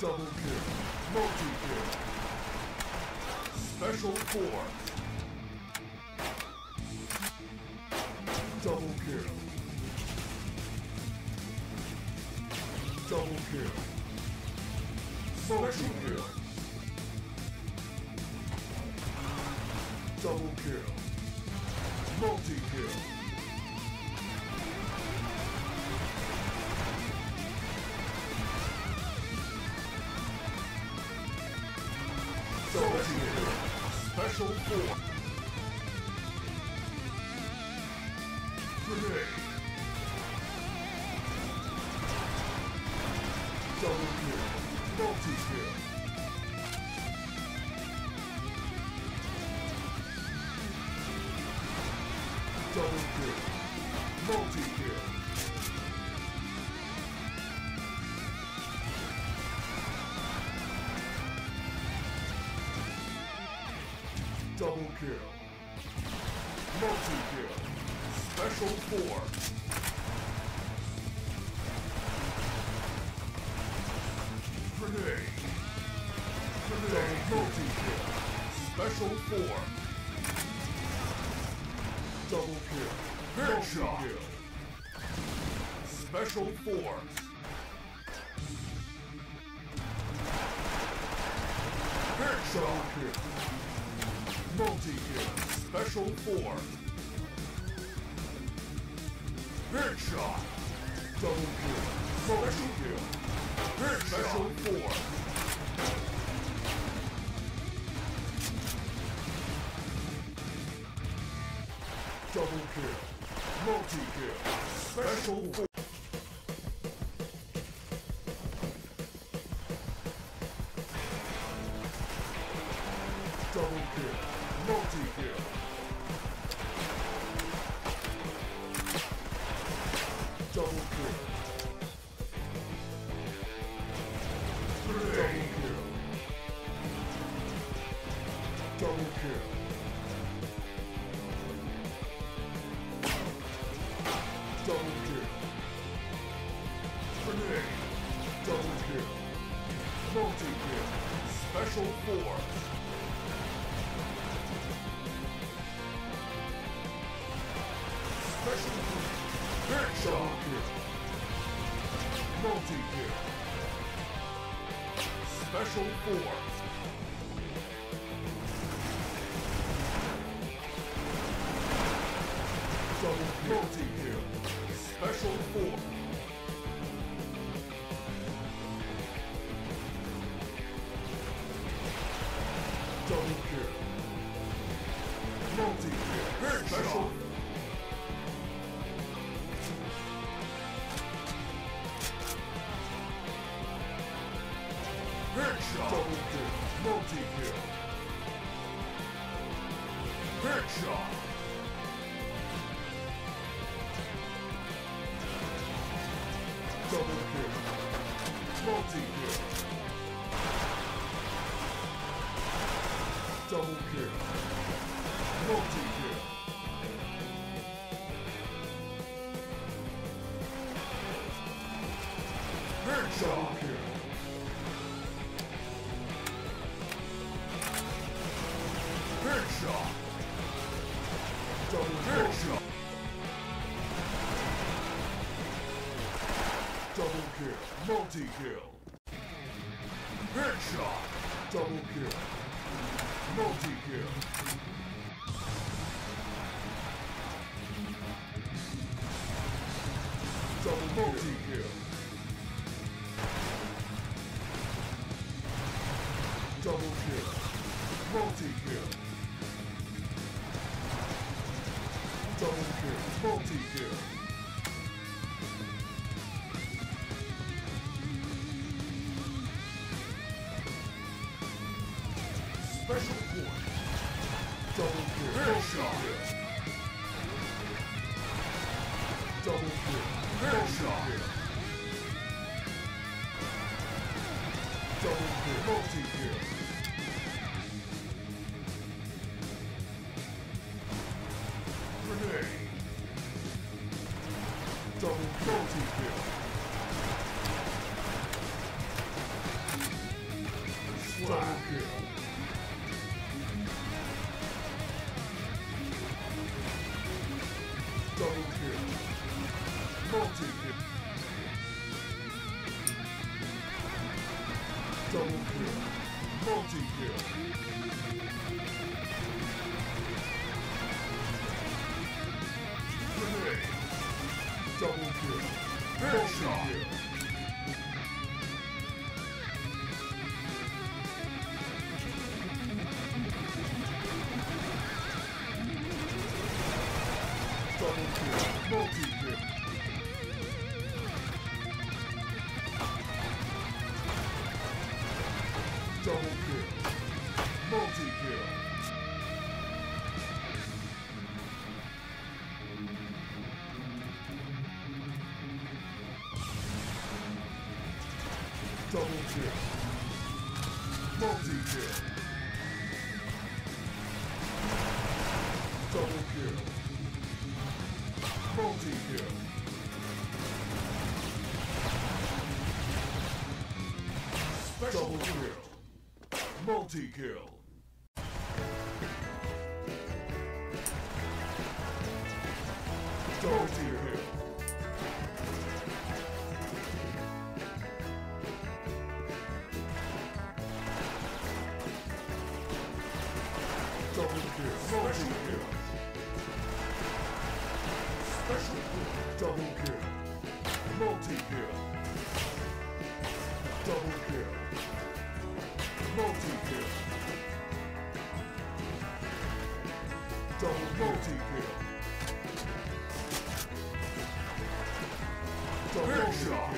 Double kill. Multi-kill. Special force. Double kill. Multi-kill. Double kill. Special force. Grenade. Double kill. Multi-kill. Double kill. Multi-kill. Double kill. Multi-kill. Special force. Grenade. Grenade. Multi-kill. Special force. Double kill. Headshot. Kill. Special force. Headshot. kill. Multi-kill. Special force. Headshot. Double kill. Special kill. Headshot. Special force. Double kill. Multi-kill. Special force. Double kill. Multi-kill. Double Multi-kill. Special force. Special Headshot kill. Multi-kill. Special force. Double multi-kill. Special force. Headshot. Double kill. Multi-kill. Headshot. Double kill. Multi-kill. Double kill. Multi-kill. Kill. Multi-kill. Headshot! Double kill. Multi-kill. Double multi-kill. Double kill. Multi-kill. Double kill. Multi-kill. Special Double kill. Headshot. Double kill. Multi kill. Grenade. Double multi kill. Double kill. Multi kill. Multi kill. Double kill. Multi kill. Double kill. Multi kill. Double kill. Multi kill. Special kill. Double kill. Multi kill. Double kill. Multi kill. Double multi kill. Double multi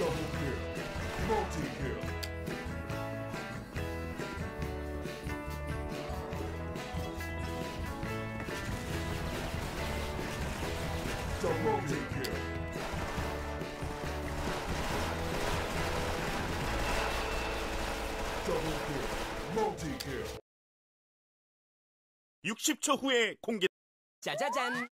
Double kill. Multi kill. Double multi kill. Double kill. Multi kill. 60초 후에 공개. 짜자잔.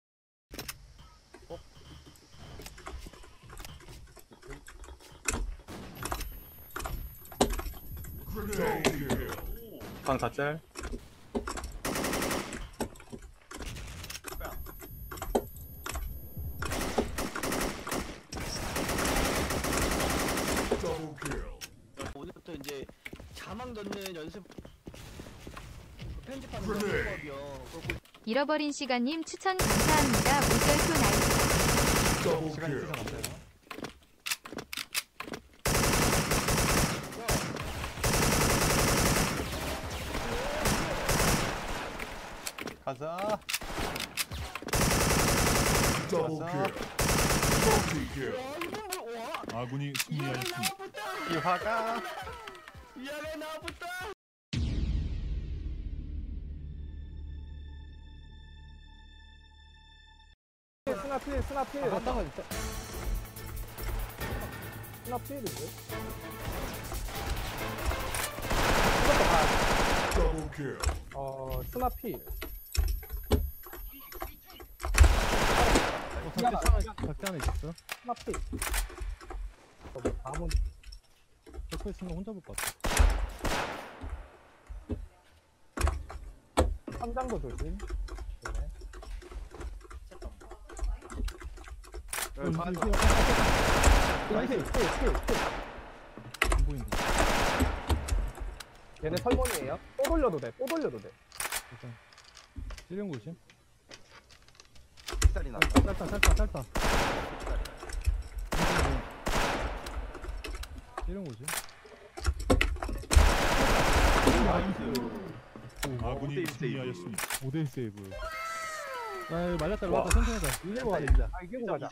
방 다짤 kill. 오늘부터 이제 자막 넣는 연습 편집하는. 방법이요. 잃어버린 시간님 추천 감사합니다. 물결표 나이스. Double 시간이 kill. 찢어놨어요 가자 Double kill. Multi kill. 아군이 승리하였습니다. 이 화가 미안해 나부터. 스나필 스나필 어떤 거 있어 스나 필인데? Double kill. 어, 스나 필. 하나, 작게 하나 있었어? 스나 필. 아무, 적혀 있으면 혼자 볼 것 같아. 삼장도 조심. 네. 어, 이거, 이거, 나이스, 필, 필, 필. 안 보인다. 얘네 설문이에요? 또 돌려도 돼, 또 돌려도 돼. 일단. 찌른 곳이? 쌀이 나. 짧다, 짧다, 짧다. 찌른 곳이? 아군이 승리하였습니다. 5대1 세이브. 야, 이거 말렸다, 말렸다, 천천히. 이기고 가자, 이제. 아, 이기고 가자.